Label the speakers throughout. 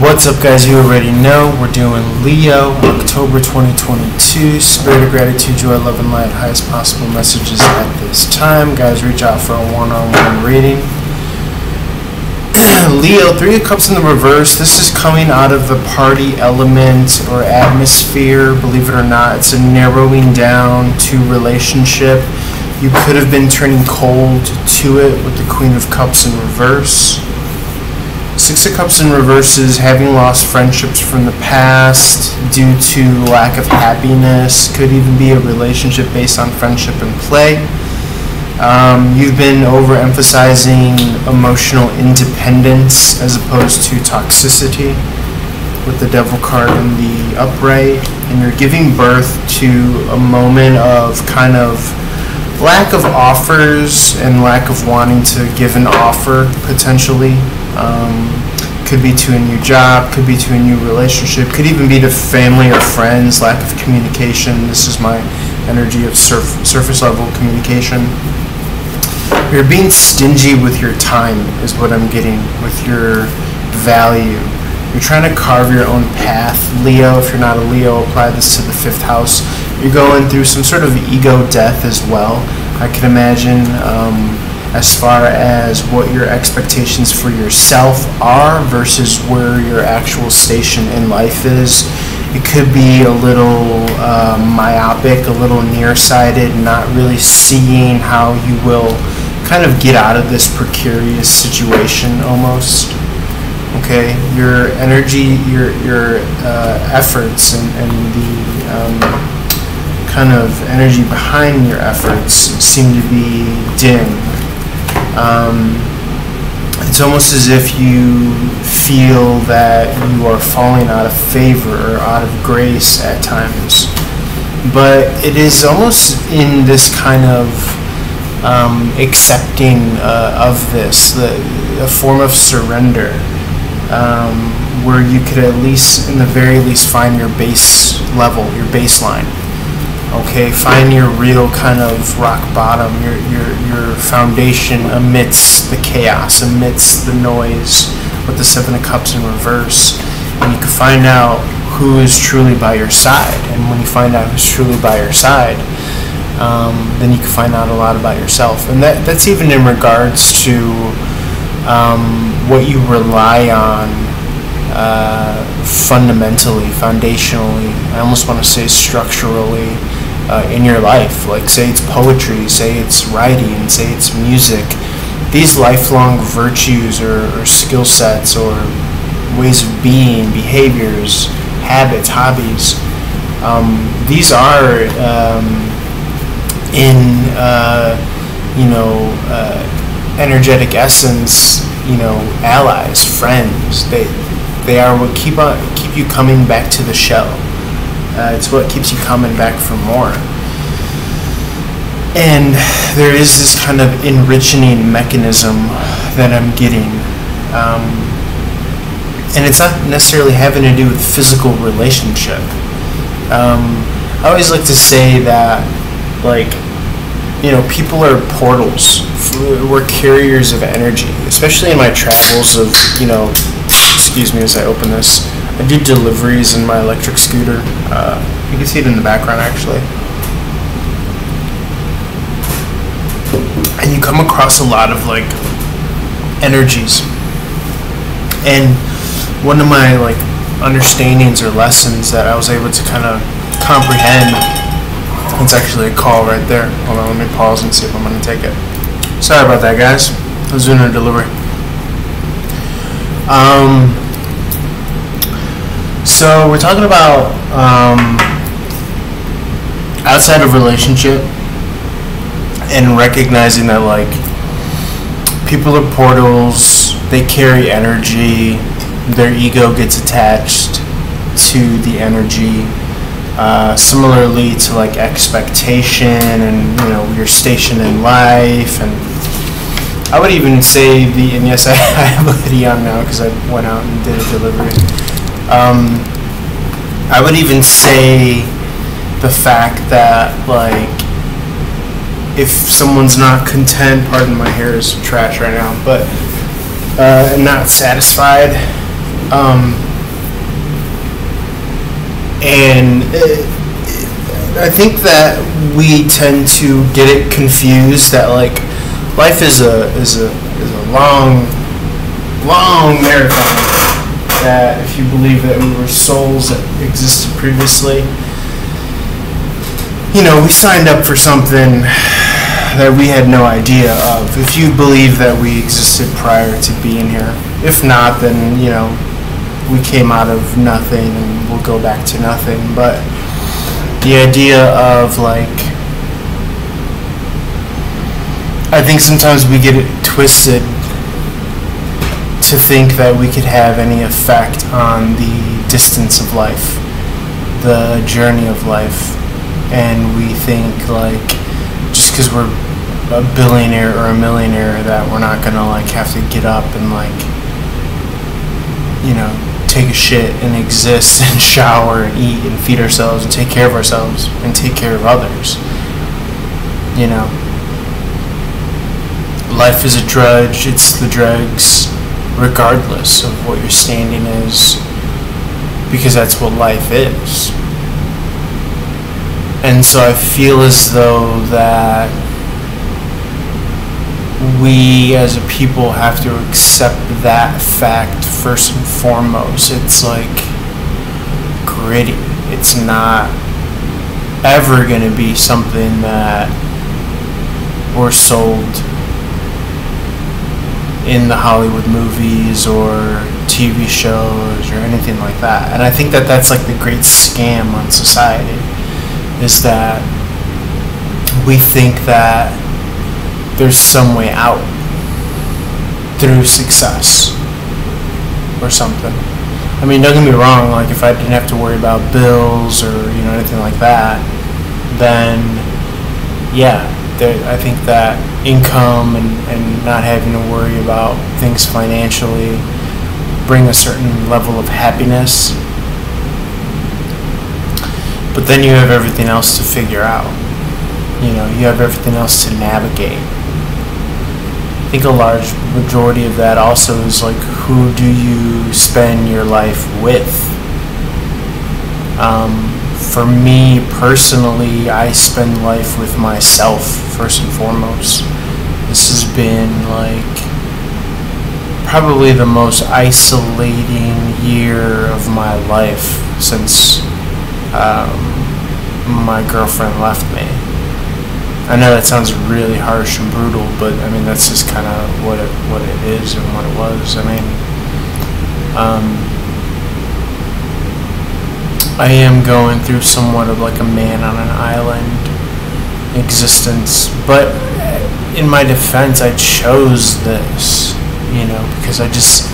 Speaker 1: What's up, guys? You already know we're doing Leo, October 2022. Spirit of gratitude, joy, love, and light. Highest possible messages at this time. Guys, reach out for a one on one reading. Leo, Three of Cups in the reverse. This is coming out of the party element or atmosphere. Believe it or not, it's a narrowing down to relationship. You could have been turning cold to it with the Queen of Cups in reverse. Six of Cups in reverse is having lost friendships from the past due to lack of happiness. Could even be a relationship based on friendship and play. Um, you've been overemphasizing emotional independence as opposed to toxicity with the Devil card in the upright. And you're giving birth to a moment of kind of lack of offers and lack of wanting to give an offer potentially. Um, could be to a new job, could be to a new relationship, could even be to family or friends, lack of communication. This is my energy of surf, surface level communication. You're being stingy with your time, is what I'm getting, with your value. You're trying to carve your own path. Leo, if you're not a Leo, apply this to the fifth house. You're going through some sort of ego death as well. I can imagine. Um, as far as what your expectations for yourself are versus where your actual station in life is. It could be a little uh, myopic, a little nearsighted, not really seeing how you will kind of get out of this precarious situation almost. Okay, your energy, your your uh, efforts, and, and the um, kind of energy behind your efforts seem to be dim um, it's almost as if you feel that you are falling out of favor or out of grace at times. But it is almost in this kind of um, accepting uh, of this, the, a form of surrender, um, where you could at least, in the very least, find your base level, your baseline okay find your real kind of rock bottom your your your foundation amidst the chaos amidst the noise with the seven of cups in reverse. And you can find out who is truly by your side. And when you find out who's truly by your side um, then you can find out a lot about yourself. And that that's even in regards to um, what you rely on uh, fundamentally, foundationally, I almost want to say structurally, uh, in your life. Like, say it's poetry, say it's writing, say it's music. These lifelong virtues or, or skill sets or ways of being, behaviors, habits, hobbies, um, these are um, in, uh, you know, uh, energetic essence, you know, allies, friends. They, they are what keep on, keep you coming back to the shell. Uh, it's what keeps you coming back for more. And there is this kind of enriching mechanism that I'm getting. Um, and it's not necessarily having to do with physical relationship. Um, I always like to say that, like, you know, people are portals. We're carriers of energy, especially in my travels of, you know, excuse me as I open this. I do deliveries in my electric scooter. Uh, you can see it in the background actually. And you come across a lot of like energies. And one of my like understandings or lessons that I was able to kind of comprehend it's actually a call right there. Hold on, let me pause and see if I'm going to take it. Sorry about that, guys. I was doing a delivery. Um, so we're talking about um, outside of relationship and recognizing that like people are portals, they carry energy, their ego gets attached to the energy. Uh, similarly to like expectation and you know your station in life and I would even say the and yes I have a hoodie on now because I went out and did a delivery. Um, I would even say the fact that like if someone's not content, pardon my hair is trash right now, but uh, not satisfied, Um, and uh, I think that we tend to get it confused that like life is a is a is a long long marathon that if you believe that we were souls that existed previously you know we signed up for something that we had no idea of if you believe that we existed prior to being here if not then you know we came out of nothing and we'll go back to nothing. But the idea of like, I think sometimes we get it twisted to think that we could have any effect on the distance of life, the journey of life, and we think like just because we're a billionaire or a millionaire that we're not gonna like have to get up and like you know take a shit and exist and shower and eat and feed ourselves and take care of ourselves and take care of others. You know, life is a drudge, it's the dregs, regardless of what your standing is, because that's what life is. And so I feel as though that we as a people have to accept that fact first and foremost. It's like gritty. It's not ever going to be something that we're sold in the Hollywood movies or TV shows or anything like that. And I think that that's like the great scam on society is that we think that there's some way out through success or something. I mean, don't get me wrong. Like, if I didn't have to worry about bills or you know anything like that, then yeah, I think that income and, and not having to worry about things financially bring a certain level of happiness. But then you have everything else to figure out. You know, you have everything else to navigate I think a large majority of that also is like who do you spend your life with? Um, for me personally, I spend life with myself first and foremost. This has been like probably the most isolating year of my life since um, my girlfriend left me. I know that sounds really harsh and brutal, but I mean that's just kind of what it what it is and what it was. I mean, um, I am going through somewhat of like a man on an island existence, but in my defense, I chose this, you know, because I just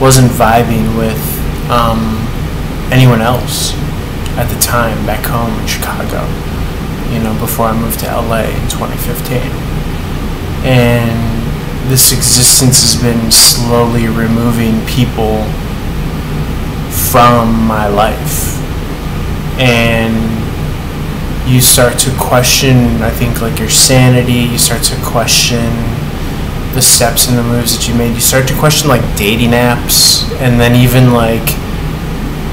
Speaker 1: wasn't vibing with um, anyone else at the time back home in Chicago you know, before I moved to LA in 2015. And this existence has been slowly removing people from my life. And you start to question, I think, like your sanity, you start to question the steps and the moves that you made. You start to question like dating apps and then even like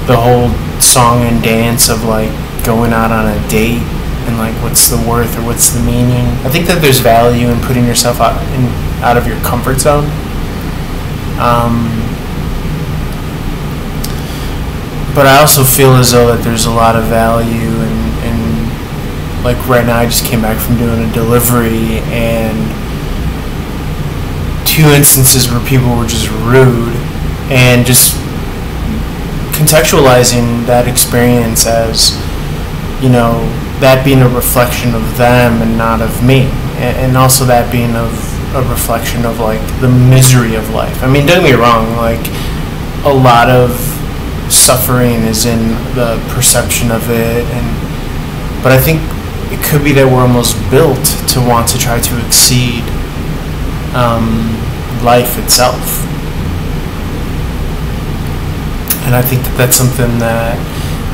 Speaker 1: the whole song and dance of like going out on a date and like what's the worth or what's the meaning. I think that there's value in putting yourself out in out of your comfort zone. Um, but I also feel as though that there's a lot of value in, in like right now I just came back from doing a delivery and two instances where people were just rude and just contextualizing that experience as you know that being a reflection of them and not of me, and also that being of a reflection of like the misery of life. I mean, don't get me wrong, like a lot of suffering is in the perception of it, and but I think it could be that we're almost built to want to try to exceed um, life itself, and I think that that's something that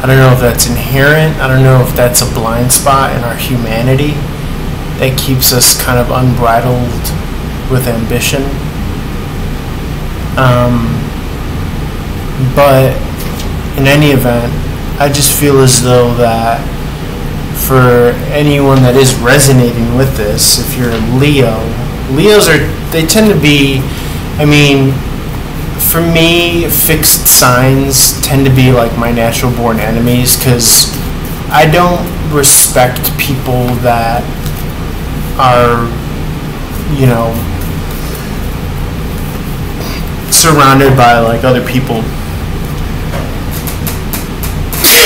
Speaker 1: I don't know if that's inherent. I don't know if that's a blind spot in our humanity that keeps us kind of unbridled with ambition. Um, but in any event, I just feel as though that for anyone that is resonating with this, if you're a Leo, Leos are they tend to be I mean, for me, fixed signs tend to be like my natural born enemies because I don't respect people that are, you know, surrounded by like other people.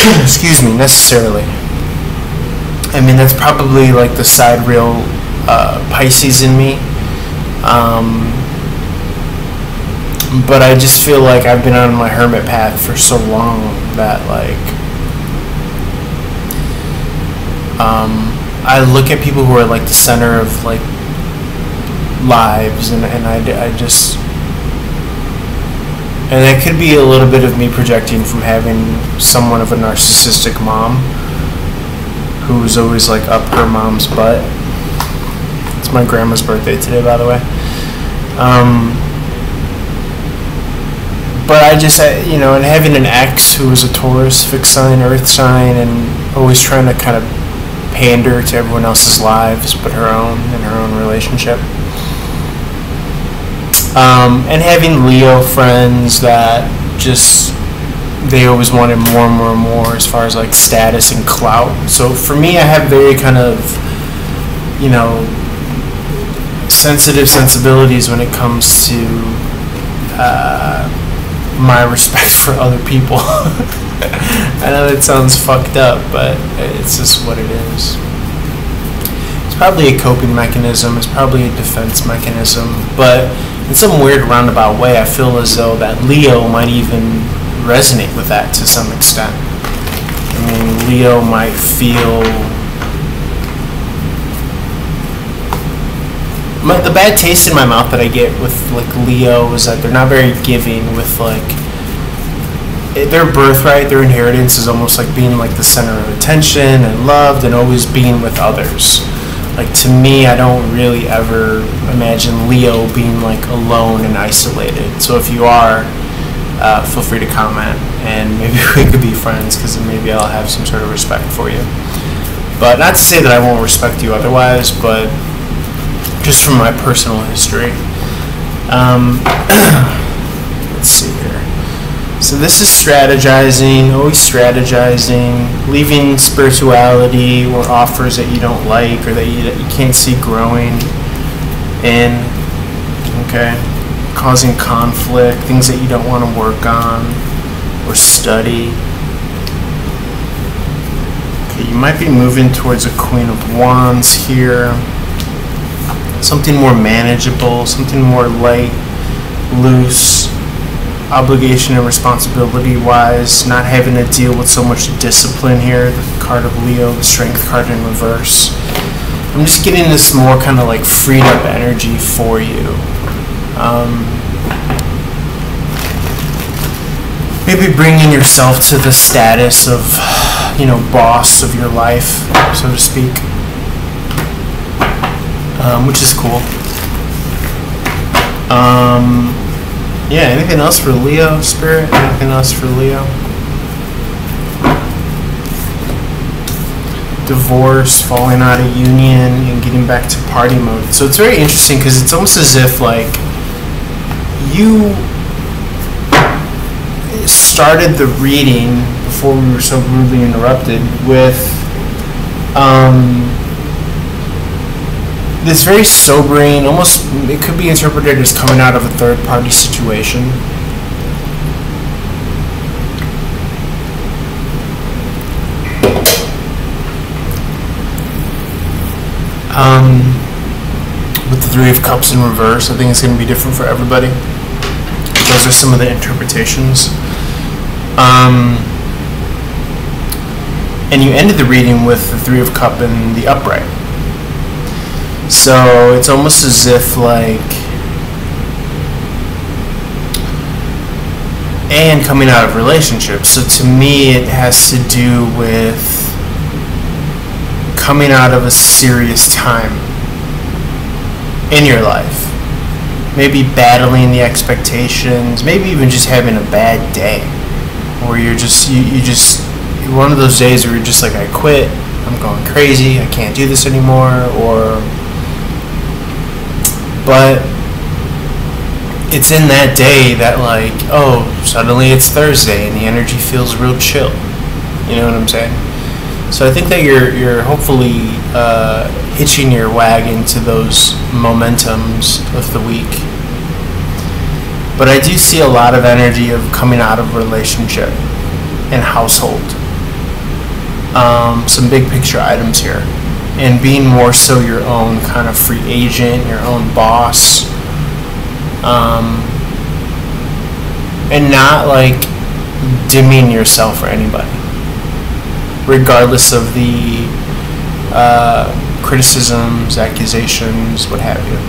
Speaker 1: Excuse me, necessarily. I mean, that's probably like the sidereal uh, Pisces in me. Um, but I just feel like I've been on my hermit path for so long that like um, I look at people who are like the center of like lives and, and I, I just and that could be a little bit of me projecting from having someone of a narcissistic mom who's always like up her mom's butt it's my grandma's birthday today by the way um, but I just, you know, and having an ex who was a Taurus, fixed sign, earth sign, and always trying to kind of pander to everyone else's lives but her own and her own relationship. Um, and having Leo friends that just they always wanted more and more and more as far as like status and clout. So for me, I have very kind of, you know, sensitive sensibilities when it comes to uh, my respect for other people. I know that sounds fucked up, but it's just what it is. It's probably a coping mechanism, it's probably a defense mechanism, but in some weird roundabout way, I feel as though that Leo might even resonate with that to some extent. I mean, Leo might feel my, the bad taste in my mouth that I get with like Leo is that they're not very giving with like their birthright, their inheritance is almost like being like the center of attention and loved and always being with others. Like to me, I don't really ever imagine Leo being like alone and isolated. So if you are, uh, feel free to comment and maybe we could be friends because maybe I'll have some sort of respect for you. But not to say that I won't respect you otherwise, but just from my personal history. Um. So this is strategizing, always strategizing, leaving spirituality or offers that you don't like or that you, that you can't see growing in. Okay, causing conflict, things that you don't want to work on or study. Okay, you might be moving towards a Queen of Wands here something more manageable, something more light, loose, obligation and responsibility wise, not having to deal with so much discipline here. The card of Leo, the strength card in reverse. I'm just getting this more kind of like freed up energy for you. Um, maybe bringing yourself to the status of, you know, boss of your life, so to speak um, which is cool. Um, yeah, anything else for Leo, Spirit? Anything else for Leo? Divorce, falling out of union, and getting back to party mode. So it's very interesting because it's almost as if, like, you started the reading before we were so rudely interrupted with um, this very sobering, almost it could be interpreted as coming out of a third party situation. Um, with the Three of Cups in reverse, I think it's going to be different for everybody. Those are some of the interpretations. Um, and you ended the reading with the Three of Cup and the upright. So it's almost as if like and coming out of relationships. So to me it has to do with coming out of a serious time in your life. maybe battling the expectations, maybe even just having a bad day, where you're just you, you just one of those days where you're just like I quit, I'm going crazy, I can't do this anymore, or but it's in that day that like oh suddenly it's Thursday and the energy feels real chill. You know what I'm saying? So I think that you're you're hopefully uh, hitching your wagon to those momentums of the week. But I do see a lot of energy of coming out of relationship and household. Um, some big picture items here, and being more so your own kind of free agent, your own boss, um, and not like dimming yourself for anybody regardless of the uh, criticisms, accusations, what have you.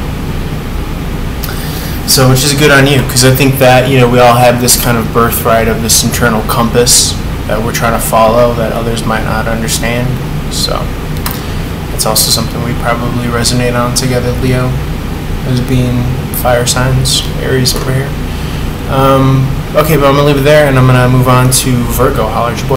Speaker 1: So, which is good on you, because I think that you know we all have this kind of birthright of this internal compass that we're trying to follow that others might not understand. So, it's also something we probably resonate on together, Leo, as being fire signs, Aries over here. Um, okay, but I'm gonna leave it there, and I'm gonna move on to Virgo. Holler boy.